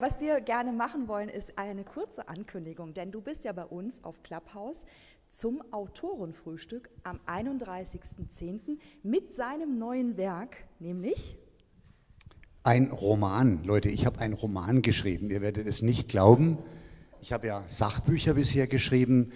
was wir gerne machen wollen, ist eine kurze Ankündigung, denn du bist ja bei uns auf Clubhouse zum Autorenfrühstück am 31.10. mit seinem neuen Werk, nämlich ein Roman. Leute, ich habe einen Roman geschrieben. Ihr werdet es nicht glauben. Ich habe ja Sachbücher bisher geschrieben